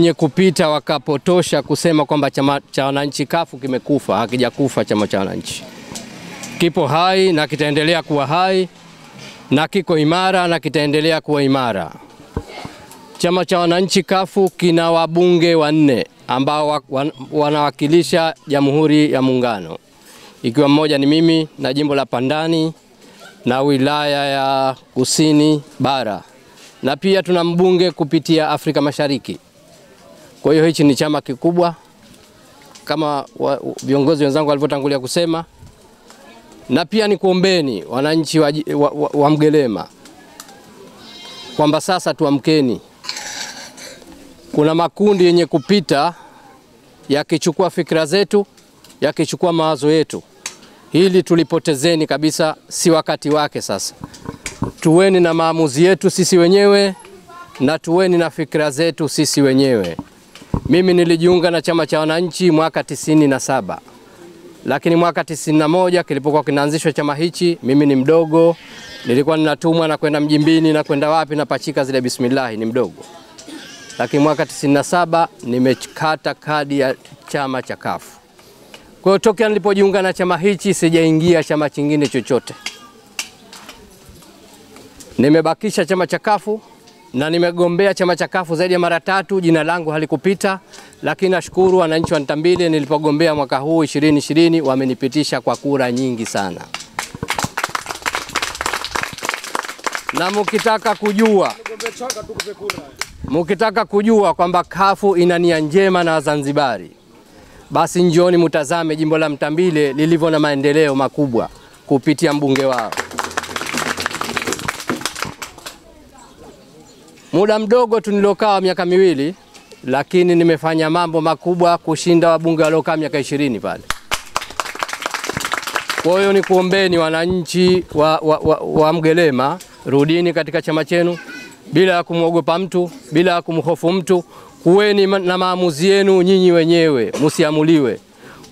wenye kupita wakapotosha kusema kwamba chama cha wananchi kafu kimekufa. Hakijakufa. Chama cha wananchi kipo hai na kitaendelea kuwa hai na kiko imara na kitaendelea kuwa imara. Chama cha wananchi kafu kina wabunge wanne ambao wanawakilisha Jamhuri ya Muungano, ikiwa mmoja ni mimi na jimbo la Pandani na wilaya ya Kusini Bara, na pia tuna mbunge kupitia Afrika Mashariki. Kwa hiyo hichi ni chama kikubwa kama wa, viongozi wenzangu walivyotangulia kusema, na pia ni kuombeni wananchi wa, wa, wa, wa Mgelema kwamba sasa tuamkeni. Kuna makundi yenye kupita yakichukua fikra zetu, yakichukua mawazo yetu. Hili tulipotezeni kabisa, si wakati wake sasa. Tuweni na maamuzi yetu sisi wenyewe na tuweni na fikra zetu sisi wenyewe. Mimi nilijiunga na chama cha wananchi mwaka tisini na saba lakini mwaka tisini na moja kilipokuwa kinaanzishwa chama hichi, mimi ni mdogo, nilikuwa ninatumwa na kwenda Mjimbini na kwenda wapi na pachika zile bismillahi, ni mdogo. Lakini mwaka tisini na saba nimekata kadi ya chama cha kafu. Kwa hiyo tokea nilipojiunga na chama hichi sijaingia chama chingine chochote, nimebakisha chama cha kafu na nimegombea chama cha kafu zaidi ya mara tatu, jina langu halikupita, lakini nashukuru wananchi wa Ntambile, nilipogombea mwaka huu 2020 wamenipitisha kwa kura nyingi sana. Na mukitaka kujua, mukitaka kujua kwamba kafu ina nia njema na Wazanzibari, basi njooni mutazame jimbo la Mtambile lilivyo na maendeleo makubwa kupitia mbunge wao. Muda mdogo tu nilokaa miaka miwili, lakini nimefanya mambo makubwa kushinda wabunge waliokaa miaka ishirini pale. Kwa hiyo ni kuombeni wananchi wa, wa, wa, wa Mgelema, rudini katika chama chenu bila ya kumwogopa mtu, bila ya kumhofu mtu. Kuweni na maamuzi yenu nyinyi wenyewe, msiamuliwe.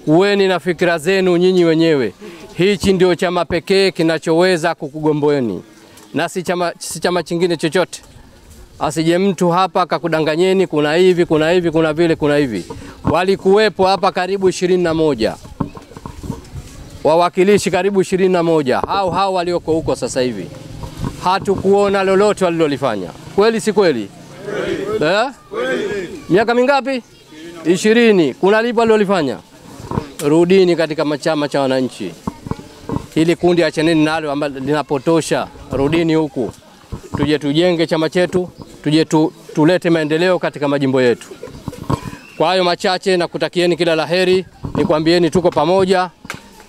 Kuweni na fikira zenu nyinyi wenyewe. Hichi ndio chama pekee kinachoweza kukugomboeni na si chama, si chama chingine chochote. Asije mtu hapa akakudanganyeni, kuna hivi kuna hivi kuna vile kuna hivi. Walikuwepo hapa karibu ishirini na moja wawakilishi karibu ishirini na moja hao hao walioko huko sasa hivi, hatukuona lolote walilolifanya. Kweli si kweli? Eh? Miaka mingapi? Ishirini. Kuna lipo walilolifanya? Rudini katika chama cha wananchi. Hili kundi achaneni nalo ambalo linapotosha. Rudini huku, tuje tujenge chama chetu, tuje tu, tulete maendeleo katika majimbo yetu. Kwa hayo machache, na kutakieni kila la heri, nikwambieni tuko pamoja